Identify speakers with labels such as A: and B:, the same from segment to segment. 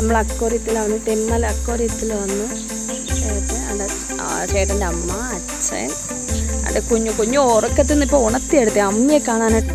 A: നമ്മൾ അക്കോറിയത്തിൽ വന്ന് തെമ്മൽ അക്കോറിയത്തിൽ വന്ന് ചേട്ടൻ അവിടെ ചേട്ടന്റെ അമ്മ അച്ഛൻ അവിടെ കുഞ്ഞു കുഞ്ഞു ഉറക്കത്തിൽ നിന്ന് ഇപ്പോൾ ഉണർത്തിയെടുത്തേ. അമ്മയെ കാണാനായിട്ട്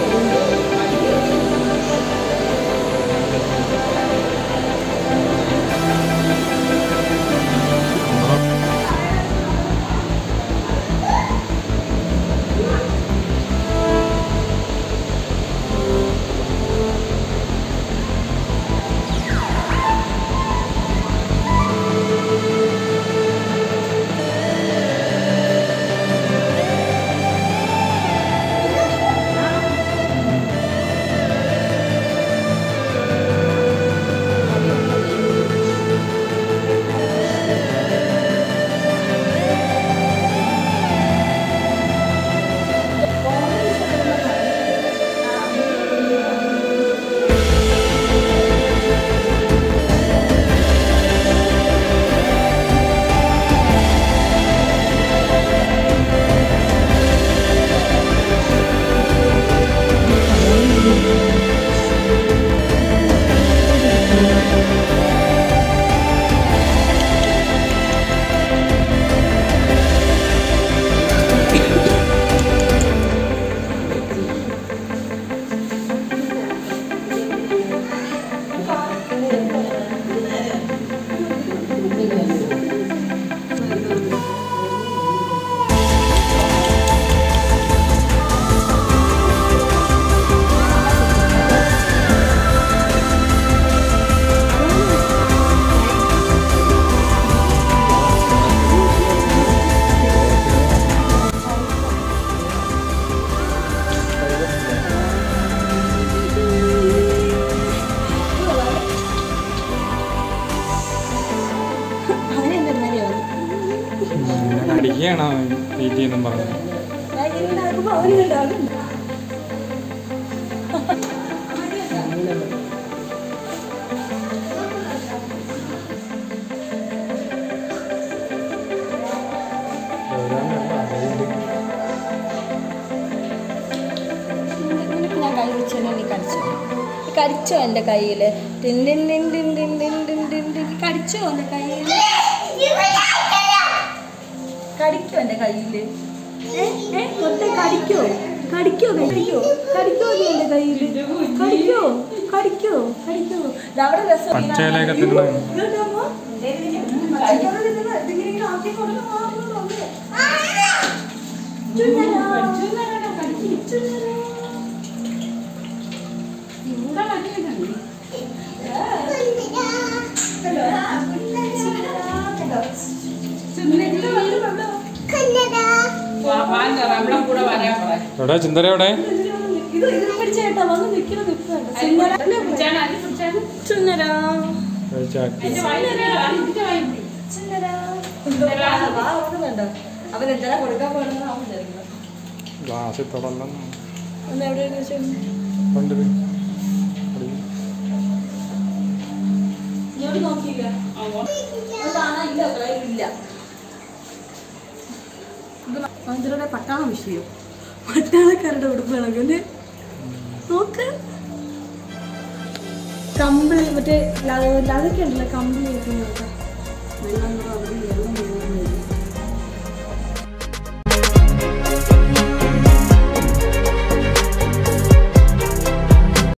A: എന്തിനാണ് വെയിറ്റ് ചെയ്യുന്നു പറഞ്ഞത് കടിച്ചോ എന്റെ കയ്യിൽ കടിച്ചോ എന്റെ കയ്യിൽ കടിക്കോ എന്റെ കയ്യിൽ? മുത്ത കടിക്കോ? കടിക്കോ കടിക്കോ? കടിക്കോ നീ എന്റെ കയ്യിൽ? കടിക്കോ? കടിക്കോ? കടിക്കോ? അവിടെ രസം
B: ചുണ്ടോ എവിടെ ചിന്തര എവിടെ?
A: ഗ്ലാസ് ഇല്ല. ഇത് പട്ടാള വിഷയം. പട്ടാളക്കാരുടെ നോക്ക്. കമ്പിളി മറ്റേ ലതൊക്കെ ഉണ്ടല്ലോ കമ്പിളി വെക്കുന്നതൊക്കെ